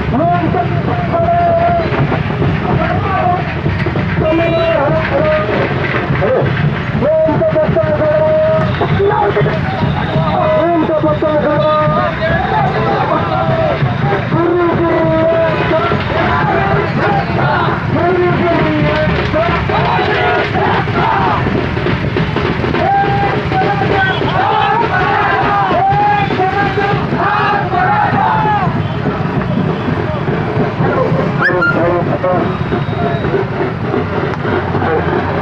Hello. Thank you.